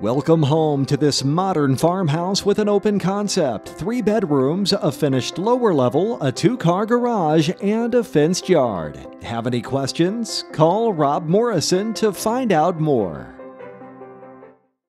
Welcome home to this modern farmhouse with an open concept. Three bedrooms, a finished lower level, a two car garage, and a fenced yard. Have any questions? Call Rob Morrison to find out more.